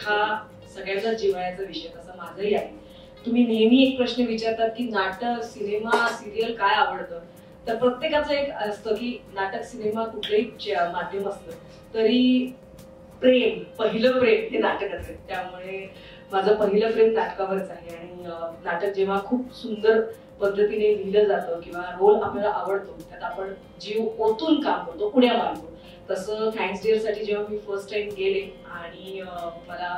हा सगळ्यांचा जिवाळ्याचा विषय तसा माझाही आहे. तुम्ही नेहमी एक प्रश्न विचारतात की नाटक सिनेमा सिरियल काय आवडतं? तर प्रत्येकाचं एक असतं की नाटक सिनेमा कुठलंही माध्यम असतं तरी प्रेम पहिलं प्रेम हे नाटक असेल त्यामुळे माझं पहिलं प्रेम नाटकावरच आहे आणि नाटक जेव्हा खूप सुंदर पद्धतीने लिहिलं जातं किंवा रोल आपल्याला आवडतो त्यात आपण जीव ओतून काम करतो उड्या मारतो. तसं थँक्स डिअरसाठी जेव्हा मी फर्स्ट टाइम गेले आणि मला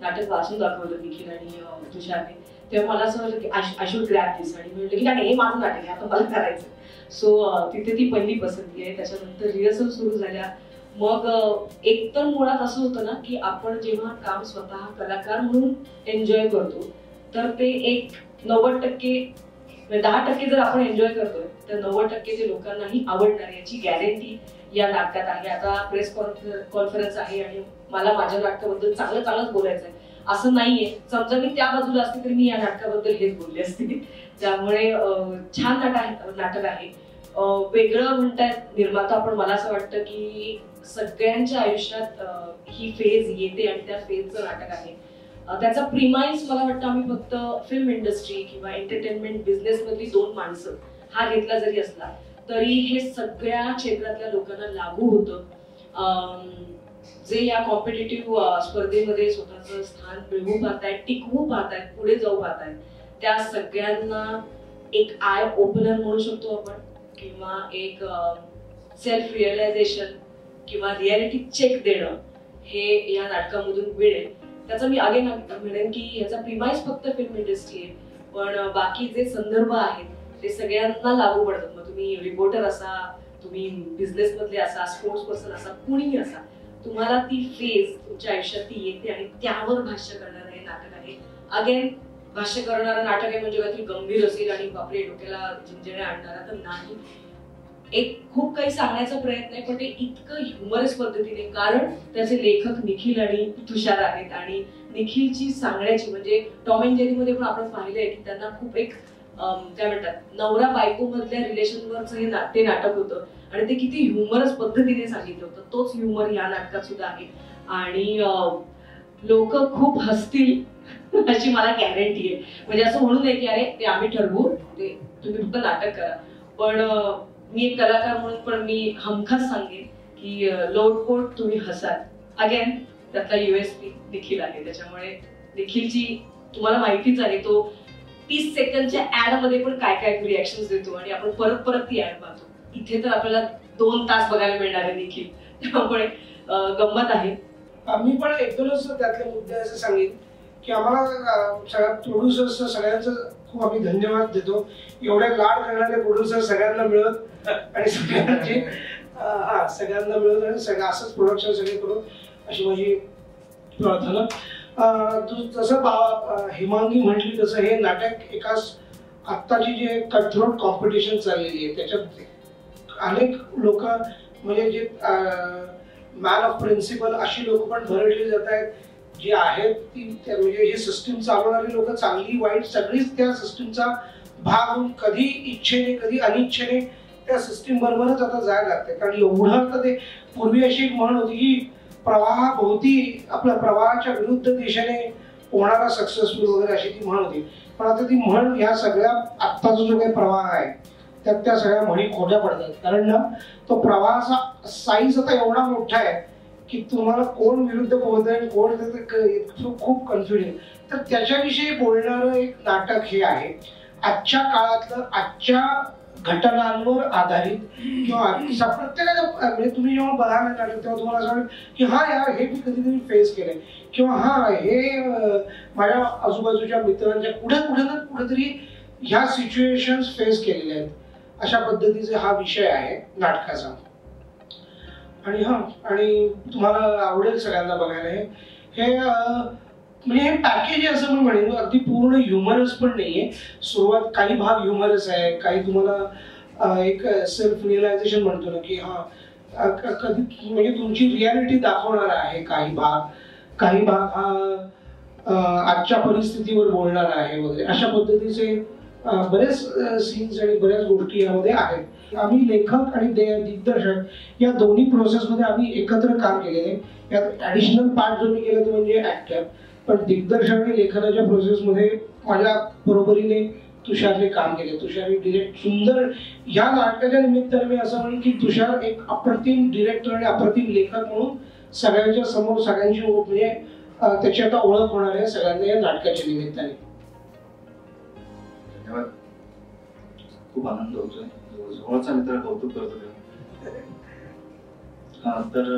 नाटक वाचून दाखवलं निखिल आणि तुषारने तेव्हा मला असं वाटलं की आय शुड ग्रॅप दिस आणि म्हटलं की नाही हे माझं नाटक आहे आता मला करायचं सो तिथे ती पहिली पसंती आहे. त्याच्यानंतर रिहर्सल सुरू झाल्या. मग एक तर मुळात असं होतं ना की आपण जेव्हा काम स्वतः कलाकार म्हणून एन्जॉय करतो तर ते एक नव्वद टक्के म्हणजे दहा टक्के जर आपण एन्जॉय करतोय तर नव्वद टक्के ते लोकांनाही आवडणार याची गॅरंटी या नाटकात आहे. आता प्रेस कॉन्फरन्स आहे आणि मला माझ्या नाटकाबद्दल चांगलं चांगलंच बोलायचं आहे असं नाहीये. समजा मी त्या बाजूला असते तर मी या नाटकाबद्दल हेच बोलले असते. त्यामुळे छान नाटक आहे नाटक आहे. वेगळं म्हणताय निर्माता पण मला असं वाटतं की सगळ्यांच्या आयुष्यात ही फेज येते आणि त्या फेजचं नाटक आहे. त्याचा प्रिमाइस मला वाटतं आम्ही फक्त फिल्म इंडस्ट्री किंवा एंटरटेनमेंट बिझनेसमधली दोन माणसं हा घेतला जरी असला तरी हे सगळ्या क्षेत्रातल्या लोकांना लागू होतं. जे या कॉम्पिटेटिव्ह स्पर्धेमध्ये स्वतःचं स्थान मिळवू पाहतायत टिकवू पाहतायत पुढे जाऊ पाहतायत त्या सगळ्यांना एक आय ओपनर म्हणू शकतो आपण किंवा एक सेल्फ रिअलायझेशन किंवा रियालिटी चेक देणं हे या नाटकामधून मिळेल. त्याचा मी अगेन म्हणेन की ह्याचा प्रिमाइस फक्त फिल्म इंडस्ट्री आहे पण बाकी जे संदर्भ आहेत ते सगळ्यांना लागू पडतात. तुम्ही रिपोर्टर असा तुम्ही बिझनेस मधले असा स्पोर्ट्स पर्सन असा कुणीही असा तुम्हाला ती फेज तुमच्या आयुष्यात ती येते आणि त्यावर भाष्य करणारं हे नाटक आहे. अगेन भाष्य करणारं नाटक आहे म्हणजे काहीतरी गंभीर असेल आणि बापरे डोक्याला झिंजण्या आणणारा तर नाही. एक खूप काही सांगण्याचा प्रयत्न आहे पण ते इतकं ह्युमरस पद्धतीने कारण त्याचे लेखक निखिल आणि तुषार आहेत आणि निखिलची सांगण्याची म्हणजे टॉम अँड जेरी मध्ये पण आपण पाहिलंय की त्यांना खूप एक काय म्हणतात नवरा बायको मधल्या रिलेशनवरच हे नाट्य नाटक होतं. आणि ते किती ह्युमरस पद्धतीने सांगितलं होतं. तोच ह्युमर या नाटकात सुद्धा आहे. आणि लोक खूप हसतील अशी मला गॅरंटी आहे. म्हणजे असं म्हणू नये की अरे ते आम्ही ठरवू. ते तुम्ही फक्त नाटक करा. पण मी एक कलाकार म्हणून पण मी हमखास सांगेन की लोटपोट तुम्ही हसाल. अगेन त्यातला युएसपी देखील आहे. त्याच्यामुळे देखीलची तुम्हाला माहितीच आहे तो तीस सेकंडच्या ऍडमध्ये पण काय काय रिॲक्शन देतो आणि आपण परत परत ती ऍड पाहतो इथे तर आपल्याला दोन तास बघायला मिळणार आहे देखील त्यामुळे गंमत आहे. आम्ही पण एक दोनच त्यातले मुद्दे असं सांगेन की आम्हाला सगळ्यात प्रोड्युसर्स सगळ्यांचं खूप आम्ही धन्यवाद देतो. एवढे लाड करणारे प्रोड्युसर सगळ्यांना मिळत आणि सगळ्यांचे हा सगळ्यांना मिळत आणि सगळं असंच प्रोडक्शन सगळे करू अशी माझी प्रार्थना. जसं बा- हिमांगी म्हटली तसं हे नाटक एकाच आत्ताची जे कटथ्रोट कॉम्पिटिशन चाललेली आहे त्याच्यात अनेक लोक म्हणजे जे मॅन ऑफ प्रिन्सिपल अशी लोक पण भरडली जात आहेत जी आहेत ती त्या- म्हणजे ही सिस्टीम चालवणारी लोक चांगली वाईट सगळीच त्या सिस्टीमचा भाग होऊन कधी इच्छेने कधी अनिच्छेने त्या सिस्टीम बरोबरच आता जायला लागते कारण एवढं आता ते पूर्वी अशी एक म्हण होती की प्रवाहाभोवती आपल्या प्रवाहाच्या विरुद्ध दिशेने होणारा सक्सेसफुल वगैरे अशी ती म्हण होती. पण आता ती म्हण ह्या सगळ्या आत्ताचा जो काही प्रवाह आहे त्यात त्या सगळ्या म्हणी खोट्या पडतात. कारण ना तो प्रवाहाचा साईज आता एवढा मोठा आहे की तुम्हाला कोण विरुद्ध बोलत आणि कोण खूप- खूप कन्फ्युजन तर त्याच्याविषयी बोलणारं एक नाटक हे आहे. आजच्या काळातलं आजच्या घटनांवर आधारित किंवा आजच्या प्रत्येकाच्या म्हणजे तुम्ही जेव्हा बघायला नाटक तेव्हा तुम्हाला असं की हा यार हे मी कधीतरी फेस केलंय. किंवा हा हे माझ्या आजूबाजूच्या मित्रांच्या कुठे कुठे ना कुठेतरी ह्या सिच्युएशन फेस केलेल्या आहेत. अशा पद्धतीचा हा विषय आहे नाटकाचा. आणि हा आणि तुम्हाला आवडेल सगळ्यांना बघायला. हे हे म्हणजे हे पॅकेज आहे असं पण म्हणेन अगदी पूर्ण ह्युमरस पण नाहीये. सुरुवात काही भाग ह्युमरस आहे काही तुम्हाला एक सेल्फ रिअलायझेशन म्हणतो ना की हा कधी म्हणजे तुमची रियालिटी दाखवणार आहे काही भाग. काही भाग हा आजच्या परिस्थितीवर बोलणार आहे वगैरे. अशा पद्धतीचे बरेच सीन्स आणि बऱ्याच गोष्टी यामध्ये आहेत. आम्ही लेखक आणि दिग्दर्शक या दोन्ही प्रोसेसमध्ये आम्ही एकत्र काम केलेले. यात ऍडिशनल पार्ट जो मी केला तो म्हणजे ऍक्टर पण दिग्दर्शन आणि लेखनाच्या प्रोसेसमध्ये माझ्या बरोबरीने तुषारने काम केले. तुषार डिरेक्ट सुंदर या नाटकाच्या निमित्ताने मी असं म्हणेन की तुषार एक अप्रतिम डिरेक्टर आणि अप्रतिम लेखक म्हणून सगळ्यांच्या समोर सगळ्यांची ओळख म्हणजे त्याची आता ओळख होणार आहे सगळ्यांना या नाटकाच्या निमित्ताने. धन्यवाद. खूप आनंद होतोय. जवळचा मित्र कौतुक करतो हा तर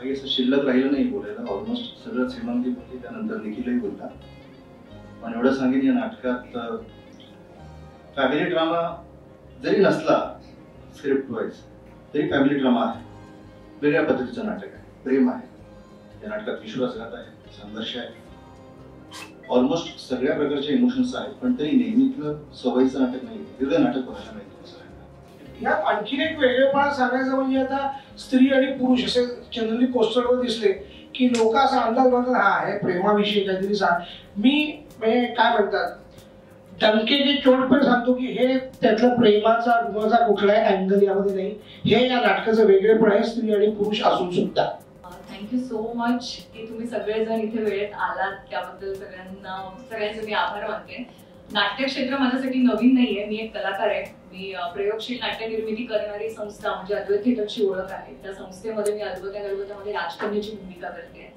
काही असं शिल्लक राहिलं नाही बोलायला. ऑलमोस्ट सगळं श्रीमंती बोलली त्यानंतर निखिलही बोलला पण एवढं सांगेन या नाटकात फॅमिली ड्रामा जरी नसला स्क्रिप्ट वाईज तरी फॅमिली ड्रामा आहे. वेगळ्या पद्धतीचं नाटक आहे. प्रेम आहे. या नाटकात विश्वासघात आहे. संघर्ष आहे. ऑलमोस्ट सगळ्या प्रकारचे इमोशन्स आहेत पण तरी नेहमीतलं सवयीचं नाटक नाही. वेगळं नाटक बघायला मिळतं. यात आणखीन एक वेगळेपणा सांगायचं म्हणजे आता स्त्री आणि पुरुष असे जनरली पोस्टरवर दिसले की लोक असा अंदाज बांधतात हा हे प्रेमाविषयी काहीतरी सांग मी म्हणजे काय म्हणतात डंकेचे चोट पण सांगतो की हे त्यातलं प्रेमाचा विवाचा कुठलाही अँगल यामध्ये नाही. हे या नाटकाचं वेगळेपण आहे स्त्री आणि पुरुष असून सुद्धा. थँक्यू सो मच की तुम्ही सगळेजण इथे वेळेत आलात. त्याबद्दल सगळ्यांना सगळ्यांचे मी आभार मानते. नाट्य क्षेत्र माझ्यासाठी नवीन नाहीये. मी एक कलाकार आहे. मी प्रयोगशील नाट्य निर्मिती करणारी संस्था म्हणजे अद्वैत थिएटरची ओळख आहे. त्या संस्थेमध्ये मी अद्वैत गणपतामध्ये राजकन्याची भूमिका करते.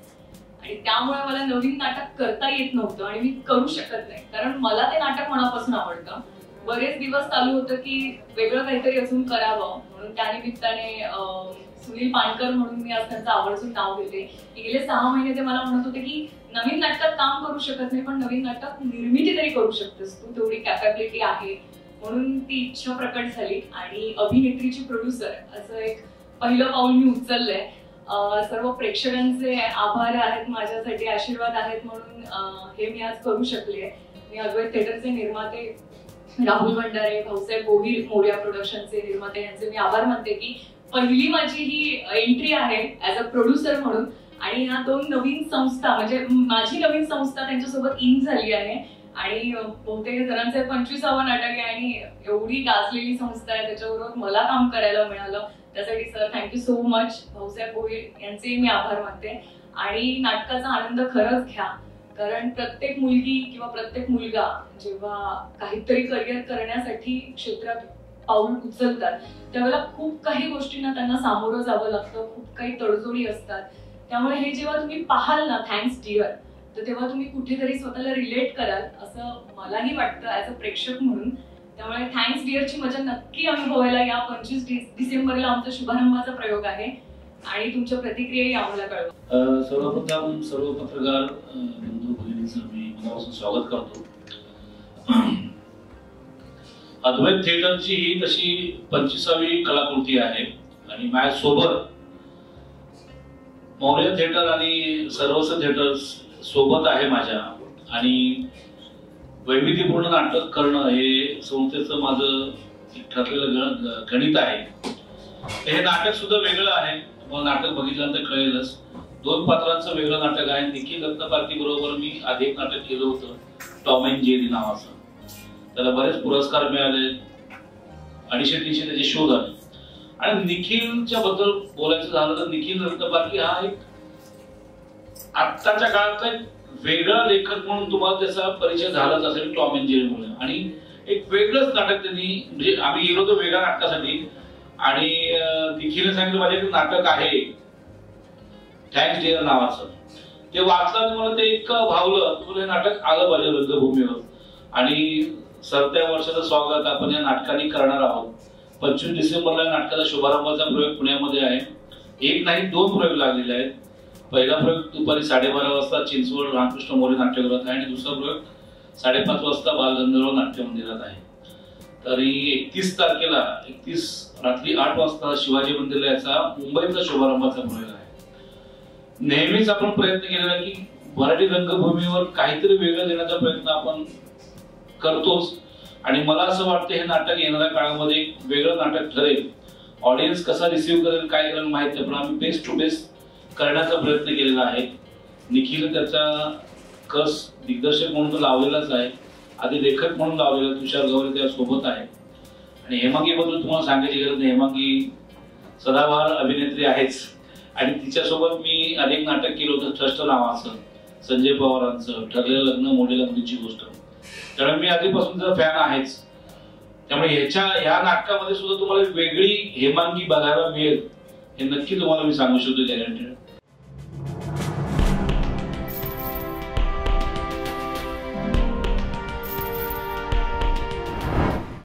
आणि त्यामुळे मला नवीन नाटक करता येत नव्हतं आणि मी करू शकत नाही. कारण मला ते नाटक मनापासून आवडतं. बरेच दिवस चालू होतं की वेगळं काहीतरी अजून करावं. म्हणून त्या निमित्ताने सुनील पाणकर म्हणून मी आज त्यांचं आवर्जून नाव घेते. गेले सहा महिने ते मला म्हणत होते की नवीन नाटकात काम करू शकत नाही पण नवीन नाटक निर्मिती तरी करू शकतेस तू तेवढी कॅपॅबिलिटी आहे. म्हणून ती इच्छा प्रकट झाली आणि अभिनेत्रीची प्रोड्युसर असं एक पहिलं पाऊल मी उचललंय. सर्व प्रेक्षकांचे आभार आहेत माझ्यासाठी आशीर्वाद आहेत म्हणून हे मी आज करू शकले मी अद्वैत थिएटरचे निर्माते राहुल भंडारे भाऊसाहेब गोहिल मोर्या प्रोडक्शनचे निर्माते यांचे मी आभार मानते की पहिली माझी ही एंट्री आहे ऍज अ प्रोड्युसर म्हणून. आणि ह्या दोन नवीन संस्था म्हणजे माझी नवीन संस्था त्यांच्यासोबत इन झाली आहे. आणि बहुतेक जणांचे पंचवीसावं नाटक आहे आणि एवढी गाजलेली संस्था आहे त्याच्याबरोबर मला काम करायला मिळालं. त्यासाठी sir thank you so much Bhausaheb Gohil यांचे मी आभार मानते. आणि नाटकाचा आनंद खरंच घ्या. कारण प्रत्येक मुलगी किंवा प्रत्येक मुलगा जेव्हा काहीतरी करिअर करण्यासाठी क्षेत्रात पाऊल उचलतात. त्यावेळेला खूप काही गोष्टींना त्यांना सामोरं जावं लागतं खूप काही तडजोडी असतात. त्यामुळे हे जेव्हा तुम्ही पाहाल ना थँक्स डिअर तर तेव्हा तुम्ही कुठेतरी स्वतःला रिलेट कराल असं मलाही वाटतं ऍज अ प्रेक्षक म्हणून. त्यामुळे थँक्स डिअरची मजा नक्की अनुभवायला या पंचवीस डिसेंबरला आमचा शुभारंभाचा प्रयोग आहे आणि तुमच्या प्रतिक्रियाही आम्हाला कळवा. सर्वप्रथम सर्व पत्रकार बंधू भगिनीचं मी मनापासून स्वागत करतो. अद्वैत थिएटरची ही तशी पंचवीसावी कलाकृती आहे. आणि माझ्यासोबत मौर्य थिएटर आणि सर्वस थिएटर सोबत आहे माझ्या. आणि वैविध्यपूर्ण नाटक करणं हे संस्थेचं माझं ठरलेलं गणित आहे. हे नाटक सुद्धा वेगळं आहे. तुम्हाला नाटक बघितल्यानंतर कळेलच. दोन पात्रांचं वेगळं नाटक आहे. निखिल रत्नपारती बरोबर मी आधी एक नाटक केलं होतं. टॉम अँड जेरी नावाचं. त्याला बरेच पुरस्कार मिळाले. अडीचशे तीनशे त्याचे शो झाले. आणि निखिलच्या बद्दल बोलायचं झालं तर निखिल रत्नपारकी हा एक आत्ताच्या काळातला एक वेगळा लेखक म्हणून तुम्हाला त्याचा परिचय झालाच असेल टॉम अँड जेरीमुळे आणि एक वेगळंच नाटक त्यांनी म्हणजे आम्ही गेलो होतो वेगळ्या नाटकासाठी. आणि निखिलने सांगितलं माझ्याकडे नाटक आहे. थँक्स डिअर नावाचं. ते वाचलं मला ते इतकं भावलं तुला हे नाटक आलं पाहिजे रंगभूमीवर. आणि सरत्या वर्षाचं स्वागत आपण या नाटकाने करणार आहोत. पंचवीस डिसेंबरला नाटकाचा शुभारंभाचा प्रयोग पुण्यामध्ये आहे. एक नाही दोन प्रयोग लागलेले आहेत. पहिला प्रयोग दुपारी साडेबारा वाजता चिंचवड रामकृष्ण मोरे नाट्यगृहात आहे आणि दुसरा प्रयोग साडेपाच वाजता बालगंधर्व नाट्य मंदिरात आहे. तरी एकतीस तारखेला एकतीस रात्री आठ वाजता शिवाजी मंदिरला याचा मुंबईचा शुभारंभाचा प्रयोग आहे. नेहमीच आपण प्रयत्न केलेला की मराठी रंगभूमीवर काहीतरी वेगळं देण्याचा प्रयत्न आपण करतोच. आणि मला असं वाटतं हे नाटक येणाऱ्या काळामध्ये एक वेगळं नाटक ठरेल. ऑडियन्स कसा रिसिव्ह करेल काय करेल माहीत नाही पण आम्ही बेस्ट टू बेस्ट करण्याचा प्रयत्न केलेला आहे. निखिल त्याचा कस दिग्दर्शक म्हणून तो लावलेलाच आहे. आधी लेखक म्हणून लावलेला तुषार गवरे त्या सोबत आहे. आणि हेमांगीबद्दल तुम्हाला सांगायची गरज नाही. हेमांगी सदाबहार अभिनेत्री आहेच. आणि तिच्यासोबत मी अनेक नाटक केलं होतं ट्रस्ट नावाचं संजय पवारांचं ठरलेलं लग्न मोठे लग्नाची गोष्ट. त्यामुळे मी आधीपासूनचा फॅन आहेच त्यामुळे ह्याच्या ह्या नाटकामध्ये सुद्धा तुम्हाला वेगळी हेमांगी बघायला मिळेल हे नक्की तुम्हाला मी सांगू शकतो गॅरंटेड